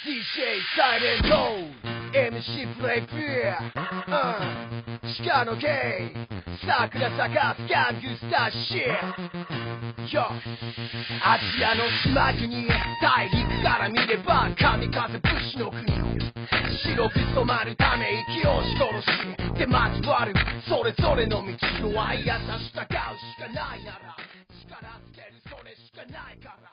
DJ サイレント MC プレイフィアうん鹿のゲイ桜咲かすガングスターシッよアジアの島国大陸から見れば神風武士の国。白く染まるため息をし殺し。で交わるそれぞれの道の愛やさ従うしかないなら力つけるそれしかないから。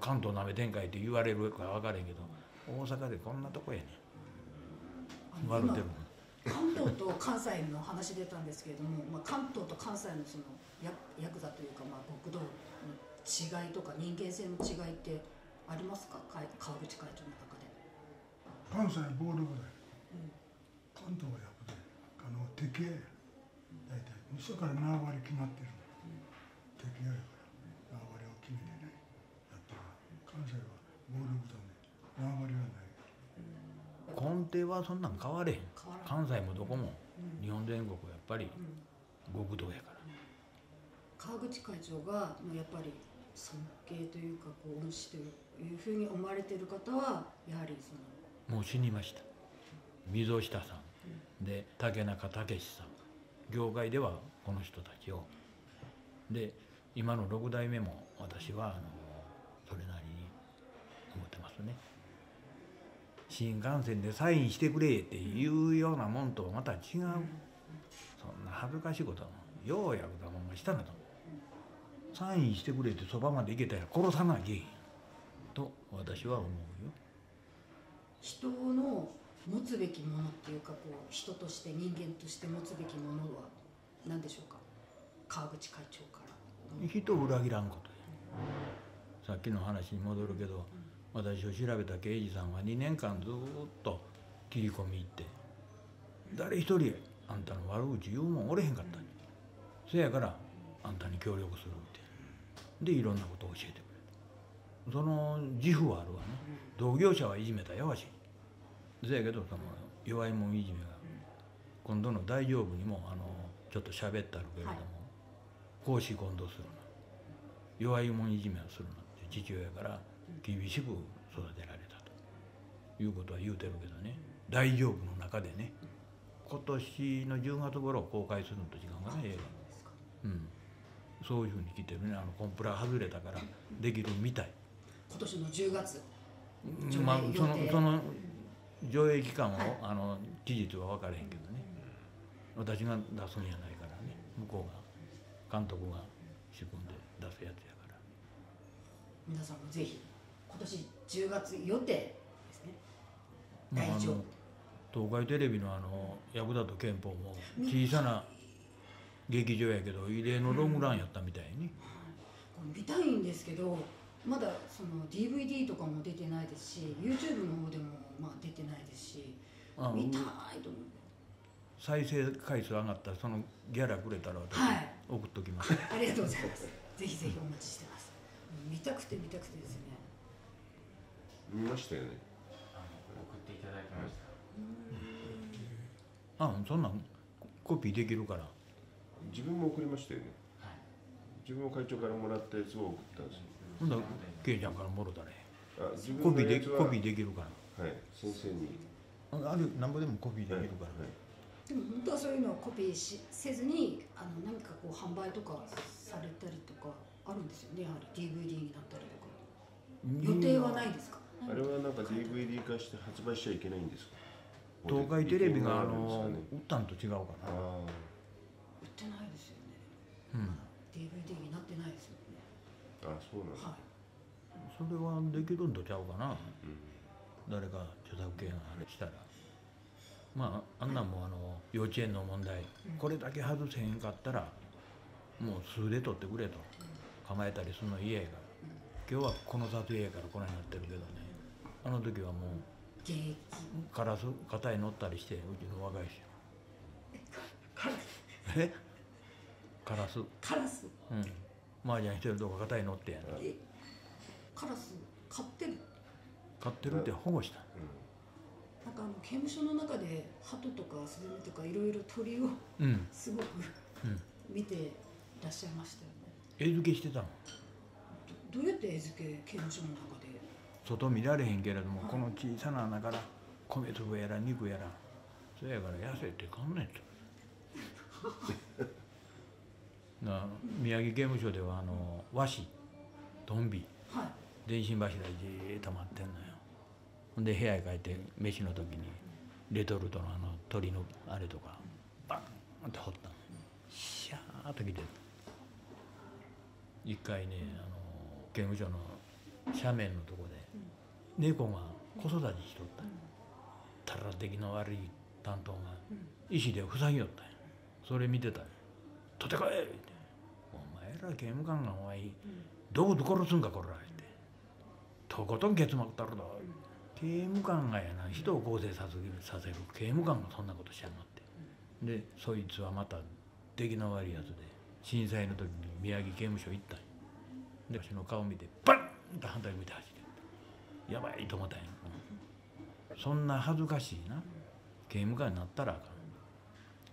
関東なめ展開って言われるか分からへんけど大阪でこんなとこやねん。笑うてる関東と関西の話出たんですけれども、まあ、関東と関西のそのヤヤクザというか、まあ、極道の違いとか人間性の違いってありますか？川口会長の中で。関西は暴力だよ、関東はやっぱりあの敵や。大体後ろから縄張り決まってる。敵やから縄張りを決めてね。やってる関西は暴力だね縄張りはない根底はそんなん変われへん。関西もどこも日本全国はやっぱり極道やから。川口会長がもうやっぱり尊敬というかこう恩師というふうに思われている方はやはりそのもう死にました。溝下さん。で竹中武さん。業界ではこの人たちを。で今の6代目も私はあのそれなりに思ってますね新幹線でサインしてくれっていうようなもんとはまた違う。そんな恥ずかしいことはようやくだもんがしたのと。サインしてくれってそばまで行けたら殺さなきゃいと私は思うよ。人の持つべきものっていうかこう人として人間として持つべきものは何でしょうか？川口会長から。人を裏切らんことや。さっきの話に戻るけど私を調べた刑事さんは2年間ずっと切り込み行って誰一人あんたの悪口言うもんおれへんかったせやからあんたに協力するって。でいろんなことを教えてくれる。その自負はあるわね。同業者はいじめたよわし。せやけどその弱いもんいじめが今度の大丈夫にもあのちょっと喋ったるけれども、はい。公私混同するな。弱いもんいじめをするなって父親から厳しく育てられたということは言うてるけどね。大丈夫の中でね。今年の10月頃公開するのと違うか。な映画うん。そういうふうに来てるね。あのコンプラ外れたからできるみたい。今年の10月上映まあそのその上映期間は、はい。あの期日は分からへんけどね。私が出すんやないからね。向こうが監督が仕組んで出すやつやから。皆さんもぜひ今年10月予定ですね。まあ大丈夫。東海テレビのあの役立と憲法も小さな劇場やけど異例のロングランやったみたいに、これ見たいんですけどまだその DVD とかも出てないですし YouTube の方でもまあ出てないですしあ見たいと思う再生回数上がったらそのギャラくれたら私、はい。送っときます。ありがとうございます。ぜひぜひお待ちしてます。見たくて見たくてですね見ましたよね。送っていただきました。あそんなんコピーできるから。自分も送りましたよね。はい。自分も会長からもらったやつを送ったんですよ。ほんならケイちゃんからもろたらえあ自えコピーでコピーできるから。はい先生に。ああれなんぼでもコピーできるから、はいでも本当はそういうのをコピーしせずにあの何かこう販売とかされたりとかあるんですよね。やはり DVD になったりとか。予定はないですか？あれはなんか DVD 化して発売しちゃいけないんですか？東海テレビがあのるんですかね。売ったんと違うかな。あ売ってないですよね。うん。DVD になってないですよね。ーあそうなんだ、はい。それはできるんとちゃうかな。うん。誰か著作権あれしたら。まああんなんもあの幼稚園の問題。これだけ外せへんかったらもう数で取ってくれと。構えたりするの嫌やから。今日はこの撮影やからこれになってるけどねあの時はもう現役カラス肩に乗ったりしてうちの若い人。カラス。えカラス？うん。カラス麻雀してるとこ肩に乗ってやなえ？カラス？飼ってる？飼ってるって保護した？なんかあの刑務所の中で鳩とかスズメとかいろいろ鳥をうん。すごくうん。見ていらっしゃいましたよね。餌付けしてたもんどどうやって餌付け刑務所の中で外見られへんけれどもこの小さな穴から米粒やら肉やらそやから痩せてかんねんと。な宮城刑務所ではあの和紙トンビはい。電信柱にじーっと待ってんのよ。ほんで部屋へ帰って飯の時にレトルトのあの鶏のあれとかバーンって掘ったの。シャーッと来て一回ねあの刑務所の斜面のとこで猫が子育てしとった。たら出来の悪い担当が石で塞ぎよったんや。それ見てたんや「取ってこい!」って「お前ら刑務官がお前どこで殺すんかこら」って「とことんケツまくったるぞ」刑務官がやな人を更生させるさせる刑務官がそんなことしやんのってでそいつはまた出来の悪いやつで震災の時に宮城刑務所行ったんやで私の顔見てバンと反対向いて走って。やばいと思ったんや、うんそんな恥ずかしいな。刑務官になったらあかん。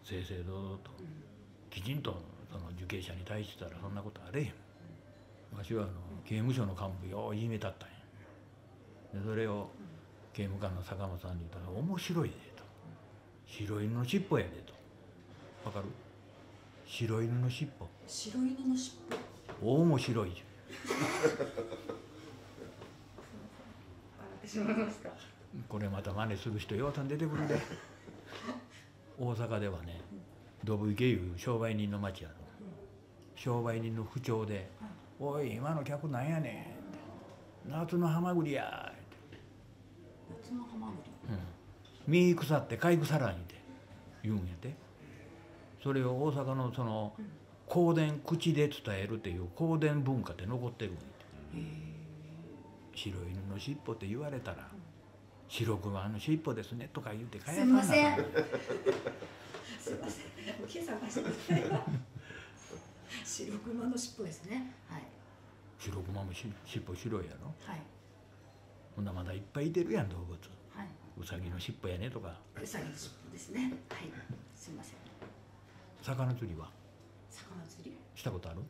正々堂々と。きちんとその受刑者に対してたらそんなことあれへん。わしはあの刑務所の幹部よういじめたったんや。でそれを刑務官の坂本さんに言ったら「面白いで」と「白犬の尻尾やで」と。わかる？白犬の尻尾。白犬の尻尾。大面白いじゃんこれまた真似する人ようたん出てくるで 大阪ではね土生池いう商売人の町やろ商売人の不調で「おい今の客なんやねん」夏のハマグリや」って。夏のハマグリ？うん、身腐って貝腐らんって言うんやて。それを大阪のその香典口で伝えるっていう香典文化って残ってるんやて白犬の尻尾って言われたら「白熊の尻尾ですね」とか言って返すいません。なすいません。今朝ました白熊の尻尾ですね。はい白熊もし尻尾白いやろ？はい。ほんならまだいっぱいいてるやん動物。はいうさぎの尻尾やねとか。うさぎの尻尾ですね。はい。すいません。魚釣りは？魚釣り？したことある？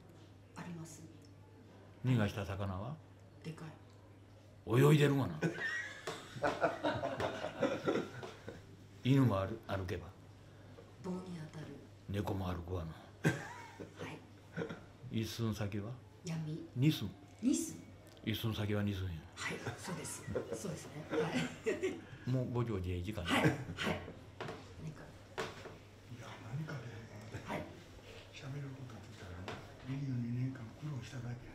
あります。逃がした魚は？でかい泳いでるがな。犬も歩歩けば。棒に当たる。猫も歩くわな。はい。一寸先は？闇。二寸。ニス一寸先は二寸や。はいそうです。そうですね。はい。もうぼちぼちええ時間はいはい。何か。いや何かではい。喋ることって言ったら22年間苦労しただけ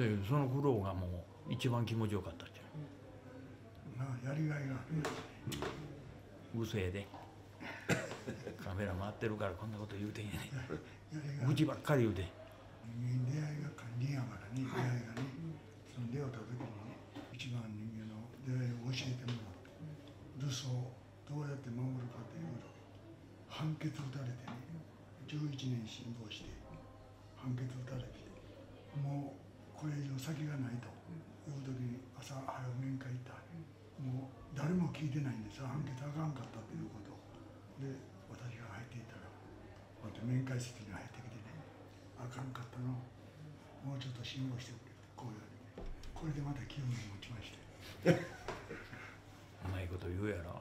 やね。でその苦労がもう一番気持ちよかったじゃなあやりがいがあるんうせえで。カメラ回ってるからこんなこと言うてんやね。愚痴ばっかり言うて。人間出会いが肝心やからね、出会いがね、その出会った時にね一番人間の出会いを教えてもらって、留守をどうやって守るかというと判決打たれてね11年辛抱して判決打たれてもうこれ以上先がないと時に朝早く面会行った。もう誰も聞いてないんです。判決あかんかったということ。で私が入っていたらこうやって面会室に入ってきてね。あかんかったの。もうちょっと辛抱してくれってこういうふうにこれでまた気分を持ちまして。うまいこと言うやろ。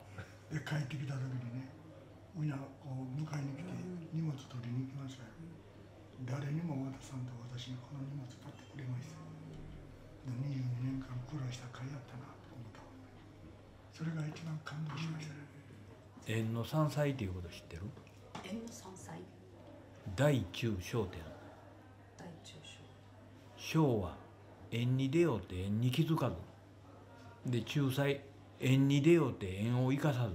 で帰ってきた時にねみんなこう迎えに来て荷物取りに行きますから誰にも渡さんと私にこの荷物取ってくれましたで22年間苦労した甲斐やったなと思った。それが一番感動しましたね。縁の山菜っていうこと知ってる？縁の山菜大中小って大中小小は縁に出ようって縁に気づかず。で中祭縁に出ようって縁を生かさ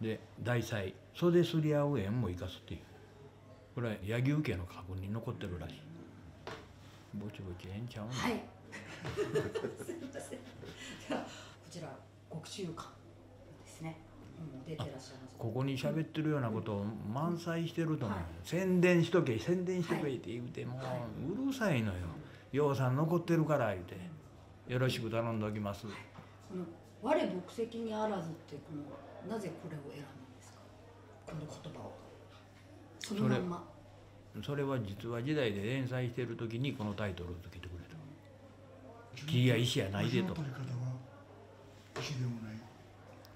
ず。で大祭袖すり合う縁も生かすっていう。これは柳生家の家訓に残ってるらしいぼちぼちええんちゃうの、はい。すいません。こちら極中館ですね。もう出てらっしゃいます。ここに喋ってるようなことを満載してると思う、はい。宣伝しとけ。宣伝しとけって言うて、もはううるさいのよ「ようさん残ってるから」言うて「よろしく頼んでおきます」この「我独席にあらず」ってこのなぜこれを選んだんですか？この言葉を。そのまんまそれは実話時代で連載してる時にこのタイトルをつけてくれた。木や石やないでと。わしの取り方は石でもない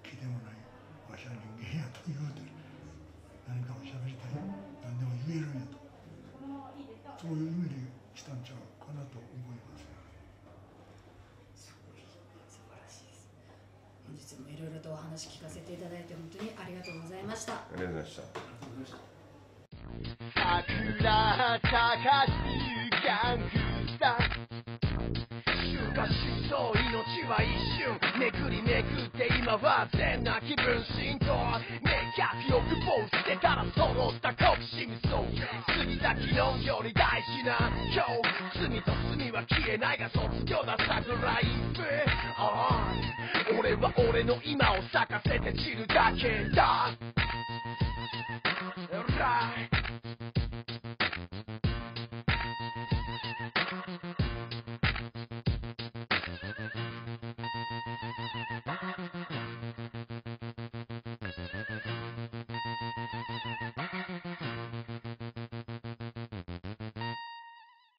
木でもないわしは人間やと言うてる。何かを喋りたい。何でも言えるんやと。そういう意味で来たんちゃうかなと思いますすごい。素晴らしいです。本日もいろいろとお話聞かせていただいて本当にありがとうございました。ありがとうございました桜高しガングスタ週刊真相命は一瞬。めくりめくって今は全な気分浸透明脚力ボスしてたら揃った好奇心そう過ぎた昨日より大事な今日罪と。罪は消えないが卒業だ桜イフああ。俺は俺の今を咲かせて散るだけ。だ